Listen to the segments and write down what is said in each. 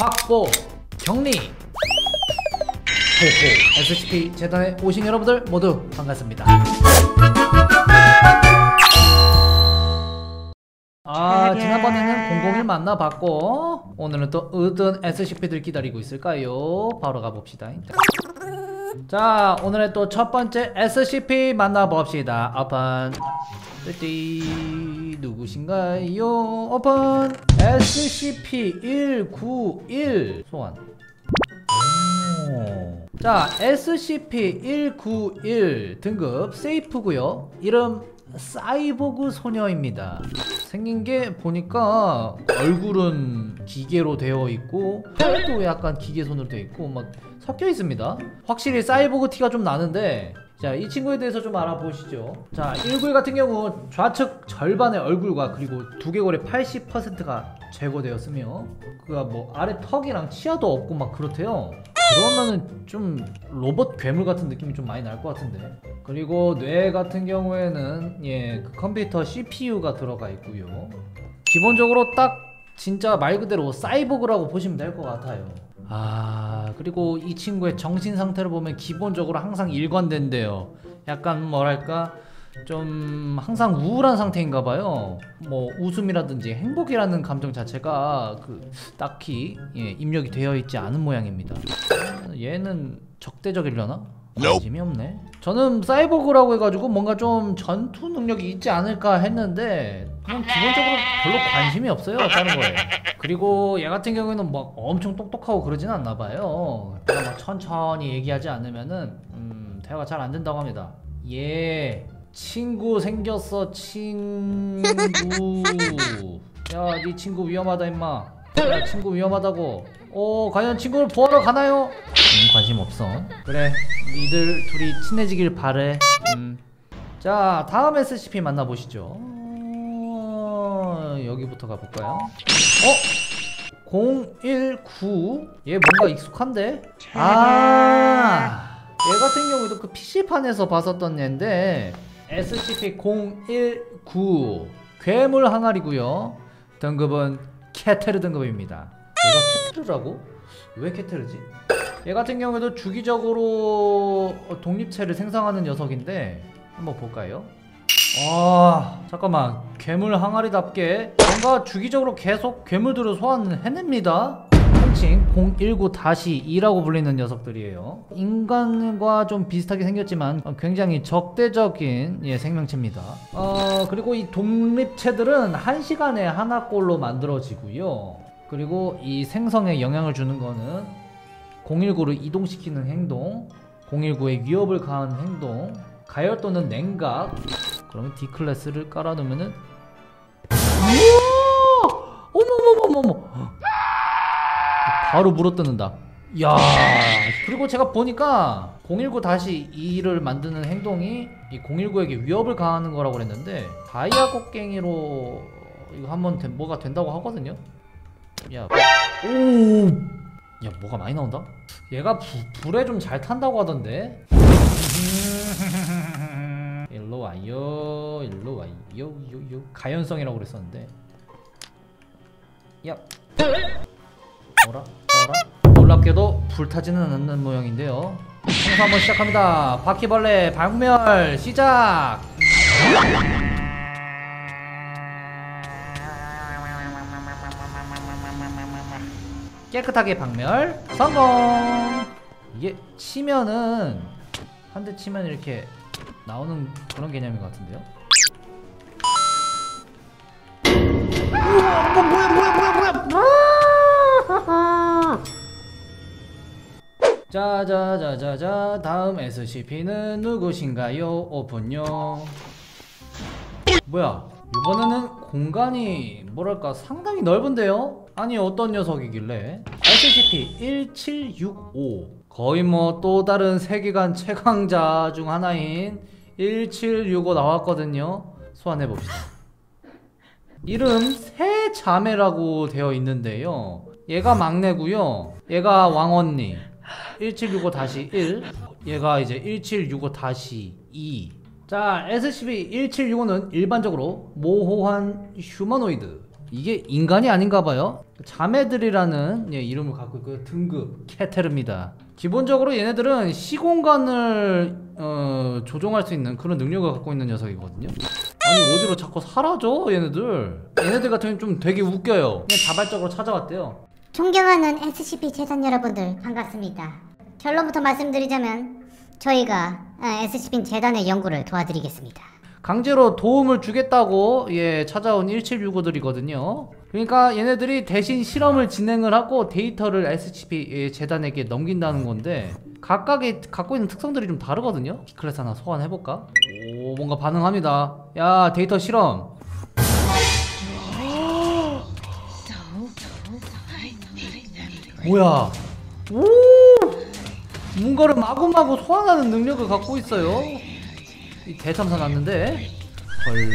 확보 격리. 호호. SCP 재단에 오신 여러분들 모두 반갑습니다. 아 지난번에는 001 만나봤고 오늘은 또 어떤 SCP들 기다리고 있을까요? 바로 가봅시다. 자 오늘의 또 첫 번째 SCP 만나봅시다. 오픈 띠띠 누구신가요? 오픈 SCP-191 소환 오. 자 SCP-191 등급 세이프고요 이름 사이보그 소녀입니다 생긴 게 보니까 얼굴은 기계로 되어 있고 팔도 약간 기계 손으로 되어 있고 막 섞여 있습니다 확실히 사이보그 티가 좀 나는데 자, 이 친구에 대해서 좀 알아보시죠. 자, 191 같은 경우 좌측 절반의 얼굴과 그리고 두개골의 80%가 제거되었으며 그가 뭐 아래 턱이랑 치아도 없고 막 그렇대요. 그러면은 좀 로봇 괴물 같은 느낌이 좀 많이 날 것 같은데. 그리고 뇌 같은 경우에는 예, 그 컴퓨터 CPU가 들어가 있고요. 기본적으로 딱 진짜 말 그대로 사이보그라고 보시면 될 것 같아요. 아 그리고 이 친구의 정신 상태를 보면 기본적으로 항상 일관된대요. 약간 뭐랄까? 좀 항상 우울한 상태인가 봐요. 뭐 웃음이라든지 행복이라는 감정 자체가 그 딱히 예, 입력이 되어 있지 않은 모양입니다. 얘는 적대적이려나? 관심이 없네. 저는 사이보그라고 해가지고 뭔가 좀 전투 능력이 있지 않을까 했는데 그냥 기본적으로 별로 관심이 없어요 다른 거에 그리고 얘 같은 경우에는 막 엄청 똑똑하고 그러진 않나 봐요. 그냥 막 천천히 얘기하지 않으면은 음, 대화가 잘 안 된다고 합니다. 얘 친구 생겼어 친구. 야네 친구 위험하다 임마. 야 친구 위험하다고. 어 과연 친구를 보러 가나요? 음, 관심 없어. 그래 니들 둘이 친해지길 바래. 음. 자 다음 SCP 만나보시죠 어, 여기부터 가볼까요? 어? 019? 얘 뭔가 익숙한데? 아, 얘 같은 경우도 그 PC판에서 봤었던 얘인데 SCP-019 괴물 항아리고요 등급은 캐테르 등급입니다 얘가 캐테르라고? 왜 캐테르지? 얘 같은 경우에도 주기적으로 독립체를 생성하는 녀석인데 한번 볼까요? 아 잠깐만. 괴물 항아리답게 뭔가 주기적으로 계속 괴물들을 소환해냅니다. 통칭 019-2라고 불리는 녀석들이에요. 인간과 좀 비슷하게 생겼지만 굉장히 적대적인 예, 생명체입니다. 어, 그리고 이 독립체들은 한 시간에 하나꼴로 만들어지고요. 그리고 이 생성에 영향을 주는 거는 019를 이동시키는 행동 019에 위협을 가한 행동 가열 또는 냉각. 그러면 D클래스를 깔아놓으면은 어머머머머머. 바로 물어뜯는다. 야 그리고 제가 보니까 019-2를 만드는 행동이 이 019에게 위협을 가하는 거라고 그랬는데 다이아 곡괭이로 이거 한번 된, 뭐가 된다고 하거든요. 야 오! 야 뭐가 많이 나온다? 얘가 부, 불에 좀 잘 탄다고 하던데 일로 와요 일로 와요 요요. 가연성이라고 그랬었는데. 야 어라 어라. 놀랍게도 불타지는 않는 모양인데요. 청소 한번 시작합니다. 바퀴벌레 박멸 시작! 깨끗하게 박멸 성공! 이게 치면은 한 대 치면 이렇게 나오는 그런 개념인 것 같은데요 우와 뭐, 뭐야 뭐야 뭐야 뭐야 자자자자자 다음 SCP는 누구신가요? 오픈요 뭐야 이번에는 공간이 뭐랄까 상당히 넓은데요? 아니 어떤 녀석이길래? SCP-1765 거의 뭐 또 다른 세계관 최강자 중 하나인 1765 나왔거든요. 소환해봅시다. 이름 세자매라고 되어 있는데요. 얘가 막내고요. 얘가 왕언니. 1765-1 얘가 이제 1765-2 자, SCP-1765는 일반적으로 모호한 휴머노이드 이게 인간이 아닌가 봐요. 자매들이라는 예, 이름을 갖고 있고요. 등급 케테르입니다. 기본적으로 얘네들은 시공간을 어, 조종할 수 있는 그런 능력을 갖고 있는 녀석이거든요. 아니 어디로 자꾸 사라져 얘네들. 얘네들 같은 경우는 좀 되게 웃겨요. 그냥 자발적으로 찾아왔대요. 존경하는 SCP 재단 여러분들 반갑습니다. 결론부터 말씀드리자면 저희가 아, SCP 재단의 연구를 도와드리겠습니다. 강제로 도움을 주겠다고 예 찾아온 1765들이거든요. 그러니까 얘네들이 대신 실험을 진행을 하고 데이터를 SCP 예, 재단에게 넘긴다는 건데 각각의 갖고 있는 특성들이 좀 다르거든요. 클래스 하나 소환해 볼까? 오 뭔가 반응합니다. 야 데이터 실험. 뭐야? 오 뭔가를 마구마구 소환하는 능력을 갖고 있어요. 이 대참사 났는데 헐.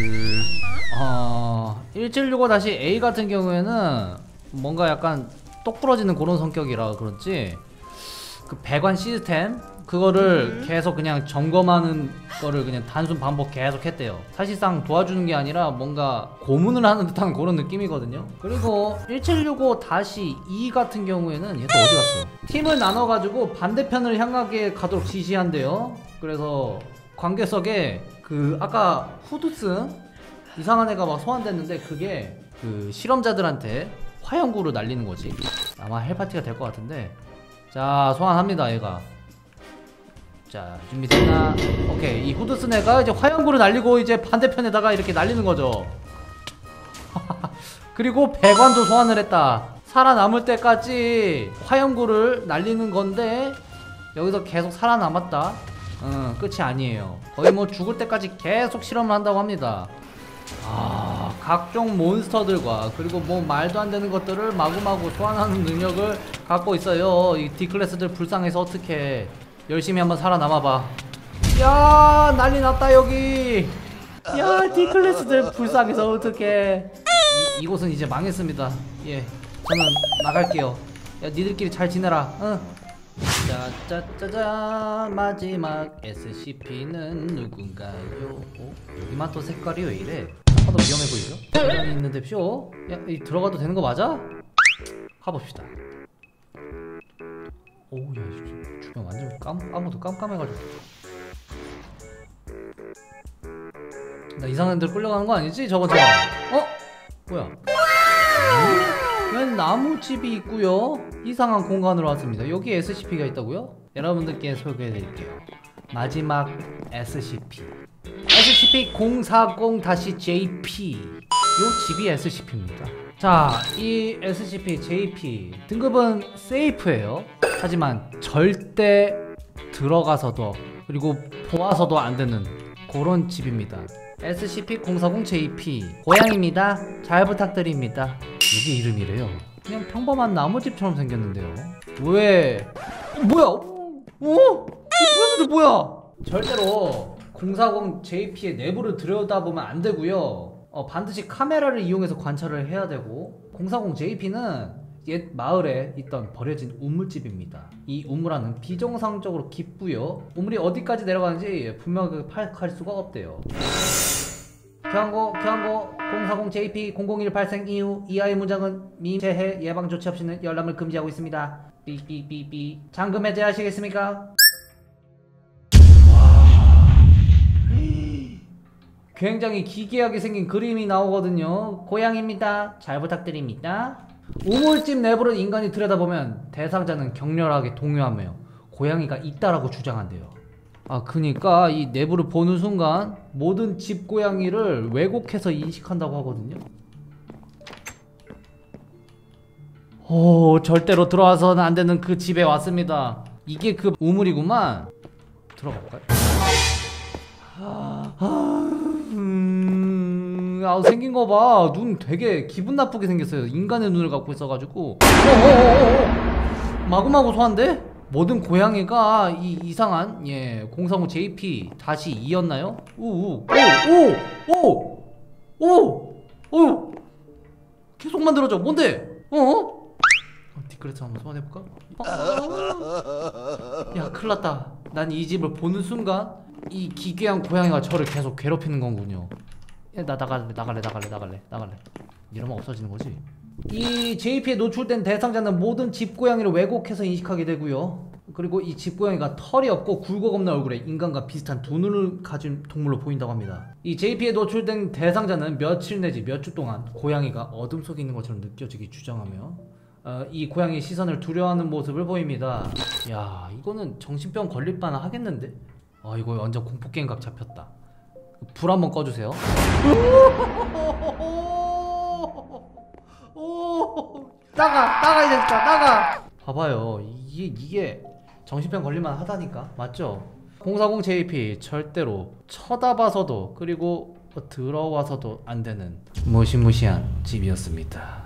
아, 1765 다시 A 같은 경우에는 뭔가 약간 똑 부러지는 그런 성격이라 그렇지. 그 배관 시스템 그거를 계속 그냥 점검하는 거를 그냥 단순 반복 계속 했대요. 사실상 도와주는 게 아니라 뭔가 고문을 하는 듯한 그런 느낌이거든요. 그리고 1765 다시 2 같은 경우에는 얘 또 어디 갔어? 팀을 나눠가지고 반대편을 향하게 가도록 지시한대요. 그래서 관계석에 그 아까 후드슨 이상한 애가 막 소환됐는데 그게 그 실험자들한테 화염구를 날리는 거지. 아마 헬파티가 될 것 같은데. 자 소환합니다 얘가. 자 준비됐나? 오케이 이 후드슨 애가 이제 화염구를 날리고 이제 반대편에다가 이렇게 날리는 거죠. 그리고 배관도 소환을 했다. 살아남을 때까지 화염구를 날리는 건데 여기서 계속 살아남았다. 어, 끝이 아니에요. 거의 뭐 죽을 때까지 계속 실험을 한다고 합니다. 아, 각종 몬스터들과 그리고 뭐 말도 안 되는 것들을 마구마구 소환하는 능력을 갖고 있어요. 이 D클래스들 불쌍해서 어떻게 열심히 한번 살아남아봐. 야, 난리 났다 여기. 야, D클래스들 불쌍해서 어떻게? 이곳은 이제 망했습니다. 예, 저는 나갈게요. 야, 니들끼리 잘 지내라. 응. 짜짜짜자 마지막 SCP는 누군가요? 어? 또 색깔이 왜 이래? 아까도 위험해 보이죠? 계단이 있는데 쇼? 야, 이 들어가도 되는 거 맞아? 가봅시다. 주- 주변 완전 깜, 아무도 깜깜해가지고. 나 이상한 데로 끌려가는 거 아니지? 저거 저거. 어? 뭐야? 웬 나무집이 있고요. 이상한 공간으로 왔습니다. 여기 SCP가 있다고요? 여러분들께 소개해드릴게요. 마지막 SCP SCP-040-JP 요 집이 SCP입니다. 자 이 SCP-JP 등급은 세이프예요. 하지만 절대 들어가서도 그리고 보아서도 안 되는 그런 집입니다 SCP-040-JP 고양입니다 잘 부탁드립니다 이게 이름이래요. 그냥 평범한 나무집처럼 생겼는데요. 왜? 어, 뭐야? 어? 이 프로들 뭐야? 절대로 040 JP의 내부를 들여다보면 안 되고요. 어, 반드시 카메라를 이용해서 관찰을 해야 되고 040 JP는 옛 마을에 있던 버려진 우물집입니다. 이 우물안은 비정상적으로 깊고요. 우물이 어디까지 내려가는지 분명하게 파악할 수가 없대요. 경고 경고 040 JP 001 발생 이후 이하의 문장은 미재해 예방 조치 없이는 열람을 금지하고 있습니다. 삐삐삐삐 잠금 해제하시겠습니까? 굉장히 기괴하게 생긴 그림이 나오거든요. 고양입니다. 잘 부탁드립니다. 우물집 내부를 인간이 들여다보면 대상자는 격렬하게 동요하며 고양이가 있다라고 주장한대요. 아, 그니까 이 내부를 보는 순간 모든 집 고양이를 왜곡해서 인식한다고 하거든요. 오, 절대로 들어와서는 안 되는 그 집에 왔습니다. 이게 그 우물이구만. 들어가 볼까요? 아, 음, 아, 생긴 거 봐. 눈 되게 기분 나쁘게 생겼어요. 인간의 눈을 갖고 있어가지고. 어어어어. 마구마구 소한데? 모든 고양이가 이 이상한 예 공성우 JP 다시 2였나요? 오오오오오오 계속 만들어져 뭔데? 어? 어 디크레트 한번 소환해볼까? 어? 야 큰일났다 난 이 집을 보는 순간 이 기괴한 고양이가 저를 계속 괴롭히는 거군요 야, 나 나갈래 나갈래 나갈래 나갈래 나갈래 이러면 없어지는 거지. 이 JP에 노출된 대상자는 모든 집고양이를 왜곡해서 인식하게 되고요. 그리고 이 집고양이가 털이 없고 굵어 없는 얼굴에 인간과 비슷한 두 눈을 가진 동물로 보인다고 합니다. 이 JP에 노출된 대상자는 며칠 내지 몇 주 동안 고양이가 어둠 속에 있는 것처럼 느껴지기 주장하며 어, 이 고양이 시선을 두려워하는 모습을 보입니다. 야 이거는 정신병 걸릴 바나 하겠는데? 아 이거 완전 공포 게임 각 잡혔다. 불 한번 꺼주세요. 오, 나가 나가야 되겠다 나가. 봐봐요 이게 이게 정신병 걸릴만 하다니까 맞죠? 040 JP 절대로 쳐다봐서도 그리고 들어와서도 안 되는 무시무시한 집이었습니다.